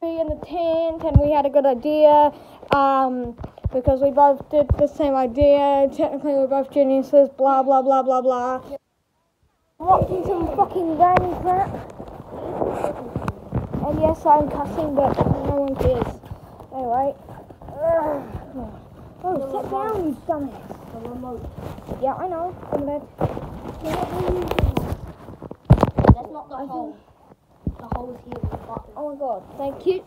in the tent and we had a good idea um, because we both did the same idea. Technically, we're both geniuses, blah, blah, blah, blah, blah. Watching some fucking random crap. And yes, I'm cussing, but no one cares. Anyway. Oh, sit down, you dumbass. The remote. Yeah, I know. Come back. That's not the hole. The hole's here. The. Oh my god, thank you.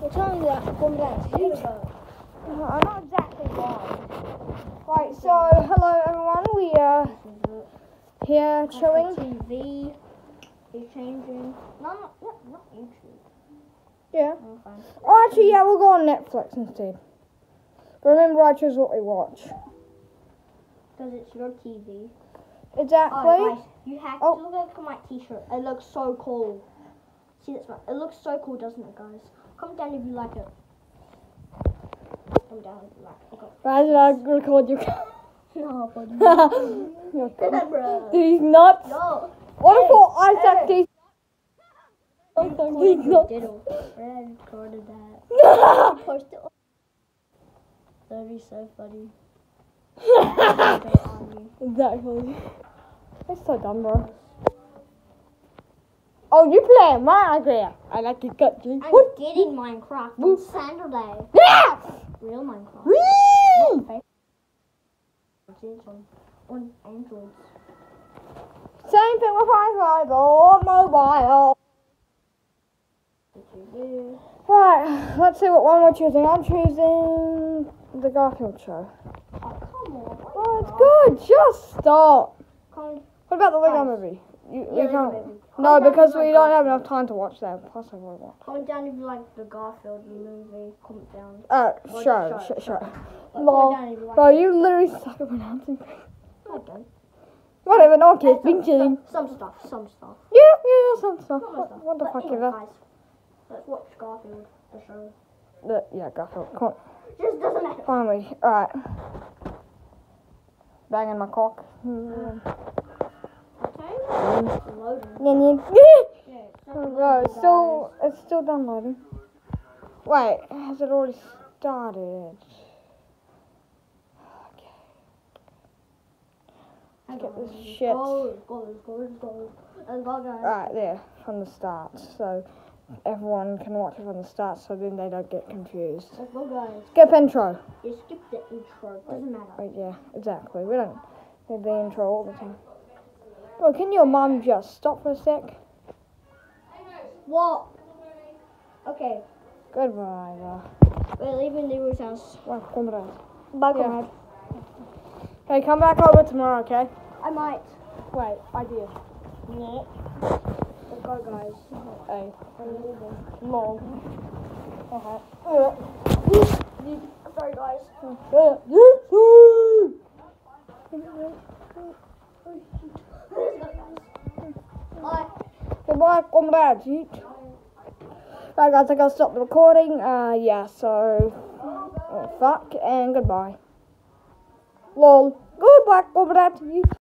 You're telling me that. Come back. Here we. Uh, I'm not exactly wrong. Right, so hello everyone. We are This is it. here chilling. TV is changing. No, no, no, not YouTube. Yeah. Oh. Oh, actually, yeah, we'll go on Netflix instead. Remember, I choose what we watch. Because it's your TV. Exactly. Oh, guys, you have Oh. to look at my t-shirt. It looks so cool. See, right. It looks so cool, doesn't it, guys? Comment down if you like it. Comment down if you like it. Okay. Guys, I record you. No, buddy. Bruh. Nuts. No. What Hey, if I said hey. these? He's nuts. Red recorded that. Post it. That'd be so funny. exactly. It's so dumb, bro. Oh, you play Minecraft. I like to cut you. I'm getting Minecraft on Saturday. Yeah! Real Minecraft. Whee! On, on. Same thing with Minecraft or mobile. Right, let's see what one we're choosing. I'm choosing the Garfield show. Oh, come on. Oh, it's good. Just stop. What about the Lego movie? You, Yeah, we can't. No, because we like don't have enough time to watch that. Plus, I really want. Comment down if you like the Garfield movie. Comment down. Uh, Or show, show. But Lol. comment down if you like Bro, you literally suck at pronouncing things. I don't. Whatever, no kids, Uh, been chilling. Some, stuff. Some stuff. Yeah, yeah, some stuff. Some What, stuff. what the But fuck anyway, is that? Guys, let's watch Garfield, the show. The, yeah, Garfield. Come on. Just doesn't matter. Finally. Alright. Banging my cock. Mm. Okay. It's. Yeah, Yeah, Oh, bro, it's still, it's still downloading. Wait, has it already started? Okay. Hang get this shit. Let's let's let's. Let's. Right there, from the start. So everyone can watch it from the start so then they don't get confused. Let's go, guys. Skip intro. You skip the intro. Doesn't matter. Wait, yeah, exactly. We don't need the intro all the time. Bro, can your mom just stop for a sec? What? Okay, Goodbye, bro. we're leaving Leroy's house. Well, come back. Bye, Yeah. Conrad. Hey, come back over tomorrow, okay? I might. Wait, idea. No. Let's go, guys. Hey, I'm leaving. lol. Uh-huh. Sorry, guys. Goodbye, comrades. Yeet. Right, guys, I gotta stop the recording. Uh, yeah, so. Oh, fuck, and goodbye. Lol. Goodbye, comrades. Yeet.